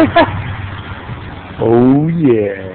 oh yeah.